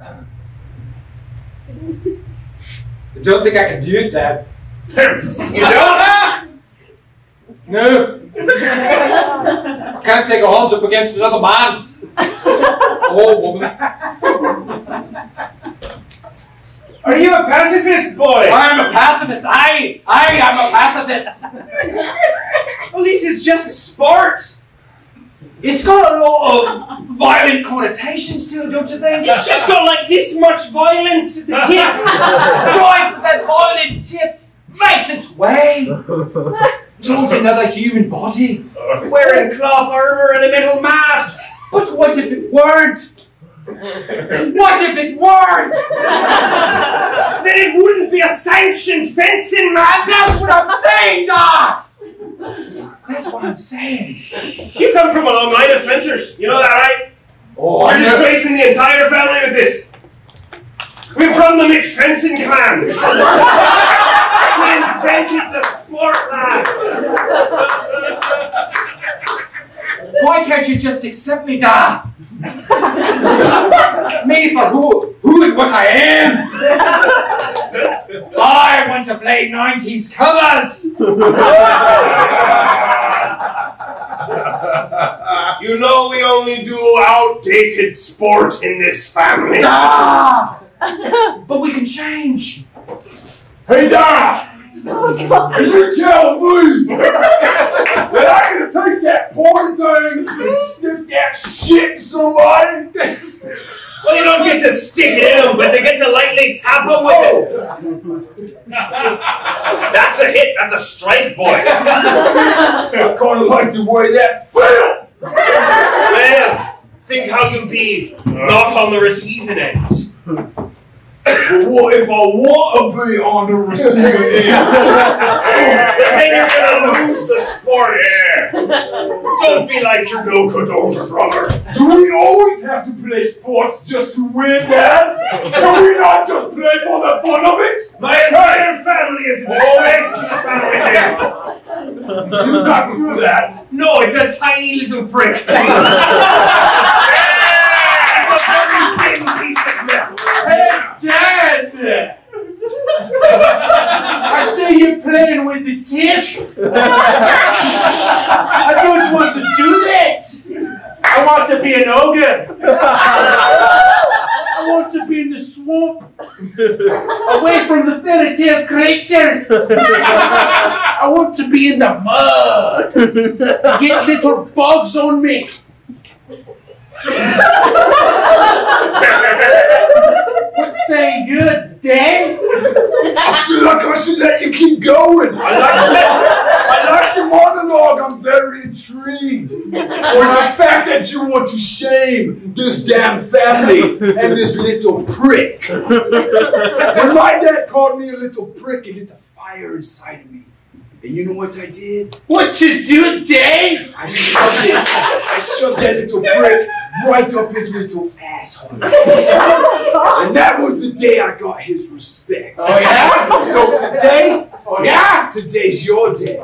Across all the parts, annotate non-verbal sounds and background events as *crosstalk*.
I don't think I can do it, Dad. You don't? No. I can't take a horns up against another man. Or woman. Are you a pacifist, boy? I'm a pacifist. I, I am a pacifist. Well, this is just sport. It's got a lot of violent connotations to it, don't you think? It's just got like this much violence at the tip. *laughs* right, but that violent tip makes its way towards another human body. Wearing cloth armor and a metal mask. But what if it weren't? What if it weren't? Then it wouldn't be a sanctioned fencing match. And that's what I'm saying, Doc! That's what I'm saying. You come from a long line of fencers. You know that, right? Oh, We're I know. disgracing the entire family with this. We're from the mixed fencing clan. *laughs* we invented the sport, lad. Why can't you just accept me, Da? me for who, who is what I am. *laughs* I want to play 90s covers. *laughs* You know we only do outdated sport in this family. Da! *laughs* but we can change. Hey, Doc! Oh, Are you tell me that I can take that porn thing and stick that shit in somebody? Well, you don't get to stick it in them, but you get to lightly tap them with it. *laughs* That's a hit. That's a strike, boy. I of like the way that. Well, think how you'll be not on the receiving end. *laughs* What if I want to be on the receiving end? Then you're gonna lose the sport. Don't be like your no good older brother. Do we always have to play sports just to win, Dad? Can we not just play for the fun of it? My entire family is a disgrace to the family name. Do not do that. No, it's a tiny little prick. *laughs* it's a very thin piece of metal. Hey, Dad! I see you playing with the tip. I don't want to do that. I want to be an ogre. *laughs* I want to be in the swamp, away from the fairy tale creatures. I want to be in the mud, get little bugs on me. What say you, Dad? I feel like I should let you keep going. I like, I like your monologue. I'm very intrigued. Or the fact that you want to shame this damn family and this little prick. When my dad called me a little prick, it lit a fire inside of me. And you know what I did? What you do, Dave? I shoved it. I shoved that little prick right up his little asshole. And that was the day I got his respect. Oh yeah? So today, Oh yeah? today's your day.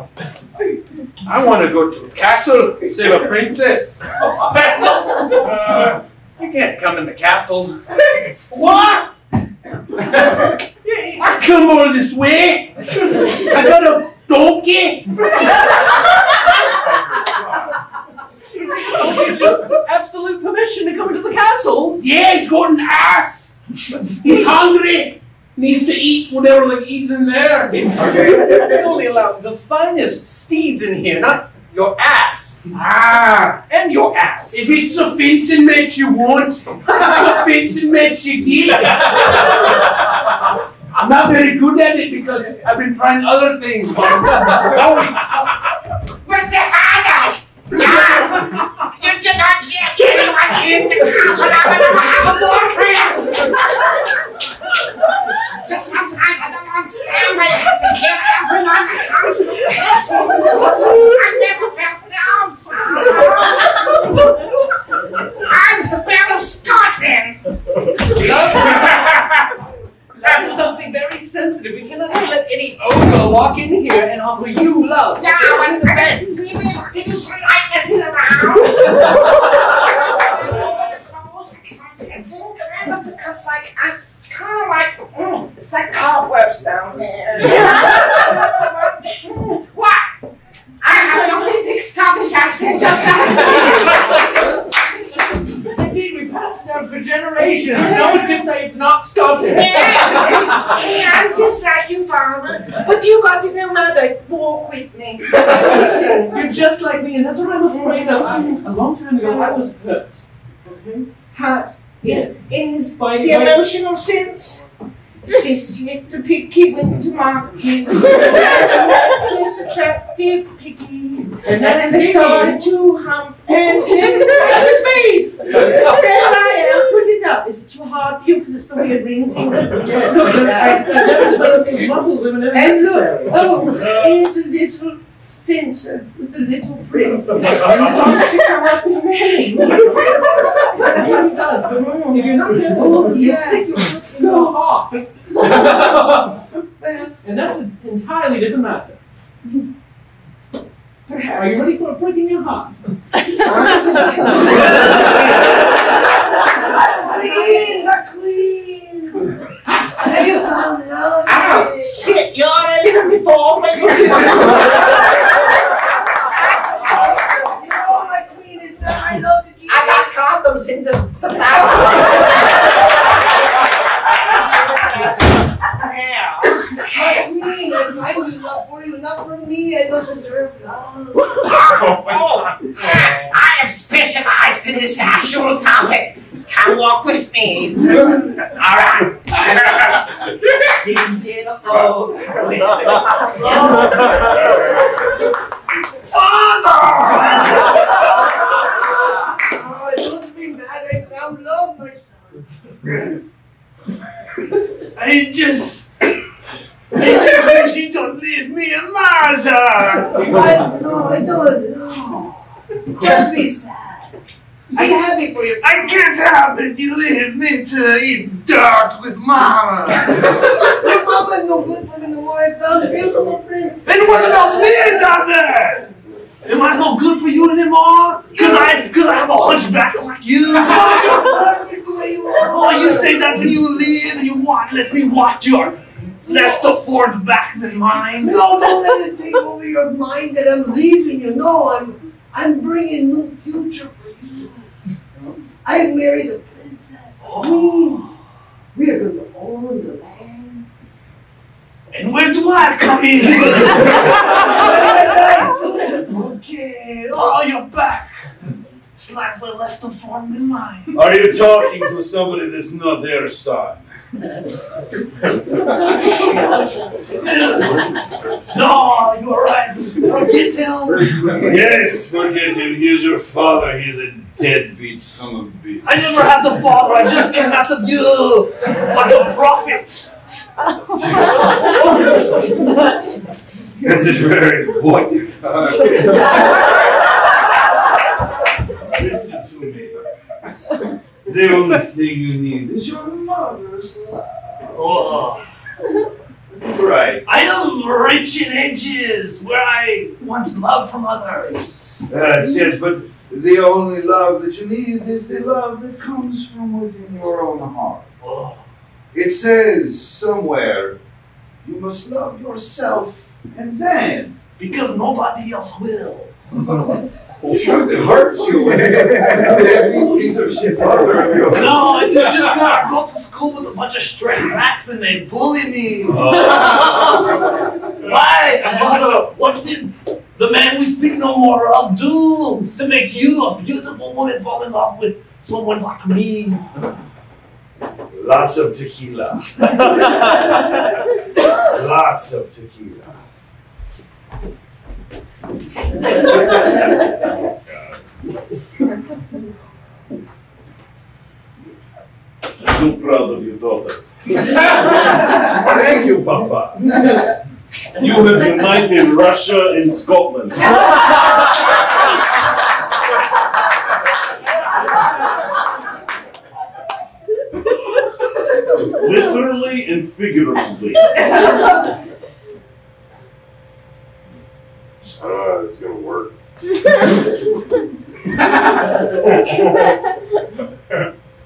I want to go to a castle, save a princess. Uh, you can't come in the castle. What? I come all this way. I got a donkey. Gives you absolute permission to come into the castle. Yeah, he's got an ass. He's hungry. Needs to eat whatever they're eating in there. *laughs* We only allow the finest steeds in here, not your ass. Ah. And your ass. If it's a fencing match you want, *laughs* it's a fencing match you get. *laughs* I'm not very good at it because I've been trying other things. But But the father! Yeah! If you don't let anyone in the castle, I'm gonna have a boyfriend! Just sometimes I don't understand why you have to kill everyone that comes to the. I never felt love. I'm the Bear of Scotland! That is something very sensitive. We cannot just let any ogre walk in here and offer you love. Yeah, You're when the best. didn't see me, give you some lightness around. Because I like, it's kind of like, mm, it's like cobwebs down there. Mm, what? I have an authentic Scottish accent just like Indeed, we passed it down for generations. No one can say it's not Scottish. Yeah, yeah, I'm just like you, father. But you got to know mother. Walk with me. Listen. You're just like me, and that's what I'm afraid of. I, a long time ago, I was hurt. Okay? Hurt. Yes. In By, the by, emotional sense. Sissy, the piggy went to market. *laughs* This attractive piggy. and they started to hump. And *laughs* then it was me. *laughs* There I am. Put it up. Is it too hard for you? Because it's the weird ring finger. Yes, Look I, at that. I never developed these muscles that were never And look, oh, here's a little fencer with a little brick. And he *laughs* wants to come up and marry me. It really does. But if you're not careful, Oh, you yeah. stick your foot in Go. your heart. And that's an entirely different matter. Are you perhaps. ready for a prick in your heart? *laughs* Clean, McLean. Have you found love? Oh, shit, you're a little before when *laughs* got condoms in the supply. My I'm finding for you, not for me. I don't deserve love. Oh, I have specialized in this actual topic. Come walk with me. All right. He's beautiful. Oh, don't be mad. I found love, my son. I just. I just wish you don't leave me a Martha! I, no, I don't. No. Don't be sad. I'm happy for you. I can't help it, you leave me to eat dirt with Mama! Your mama's no good for me no more. I found a beautiful prince. Then what about me there? Am I no good for you anymore? Cause I, cause I have a hunchback like you? *laughs* Way you are. Oh, you say that when you leave and you want, let me watch your less afford back than mine. No, don't let it take over your mind that I'm leaving you. No, I'm, I'm bringing new future for you. I married a princess, oh. a queen. We are going to own the land. And where do I come in? *laughs* okay, oh, you're back. Slightly less deformed than mine. *laughs* Are you talking to somebody that's not their son? *laughs* No, you're right. Forget him. Yes, forget him. He's your father. He's a deadbeat son of a bitch. I never had the father. I just came out of you like a prophet. This is very what *laughs* The only thing you need is your mother's love. Oh, That's right. I am rich in edges where I want love from others. Yes, yes, but the only love that you need is the love that comes from within your own heart. Oh, It says somewhere, you must love yourself and then. because nobody else will. *laughs* It hurts you. Deadbeat piece of shit father of yours. No, I just got go to school with a bunch of straight backs and they bully me. Oh. Why, mother? What did the man we speak no more of do to make you, a beautiful woman, fall in love with someone like me? Lots of tequila. *laughs* Lots of tequila. I'm so proud of your daughter. Thank you, Papa. You have united Russia and Scotland. Literally and figuratively. Uh, *laughs* it's gonna work. *laughs*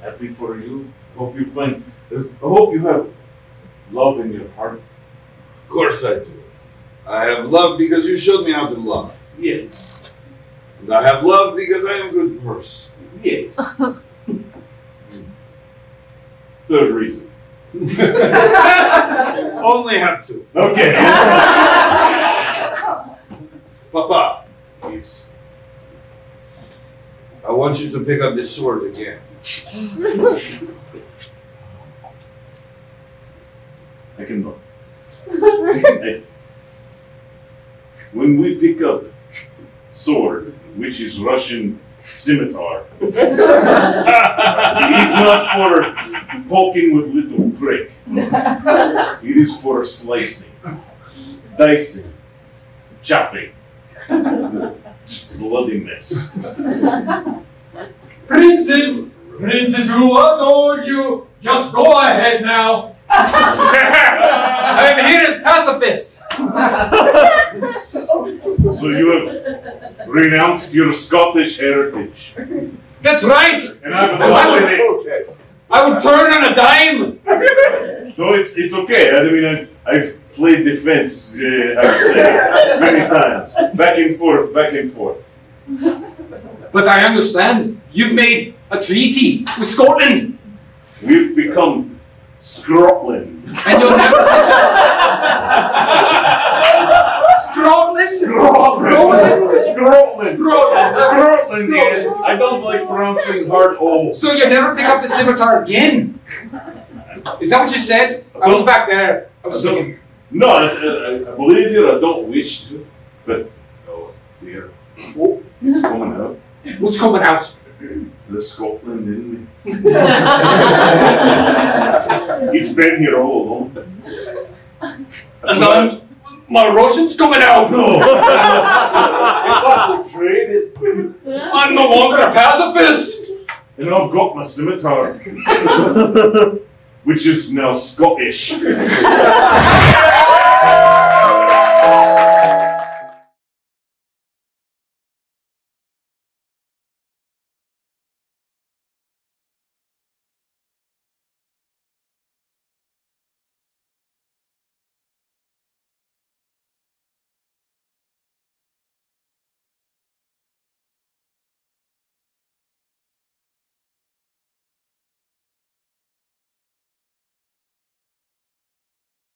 Happy for you. Hope you find I hope you have love in your heart. Of course I do. I have love because you showed me how to love. Yes. And I have love because I am a good person. Yes. *laughs* Third reason. Only have two. Okay. Papa, yes. I want you to pick up this sword again. I cannot. I- *laughs* when we pick up sword, which is Russian scimitar, it is not for poking with little prick. It is for slicing, dicing, chopping. Bloody mess. Princes, princes who adore you, just go ahead now. *laughs* I'm here as pacifist. So you have renounced your Scottish heritage. That's right. And I would I would. I would turn on a dime. No, it's it's okay. I mean, I, I've played defense, uh, I would say, *laughs* many times. Back and forth, back and forth. But I understand. You've made a treaty with Scotland, We've become Scotland. and you'll never. *laughs* Scotland. Scotland. Scotland. Scotland. Scotland, yes. I don't like pronouncing hard O. So you never pick up the scimitar again? Is that what you said? I was back there. I was thinking. No, I, I, I believe you. I don't wish to, but oh dear, Oh, it's coming out. what's coming out? The Scotland in me. *laughs* it's been here all along. And then my Russian's coming out. No, *laughs* it's not traded. I'm no longer a pacifist. And I've got my scimitar, *laughs* which is now Scottish. *laughs*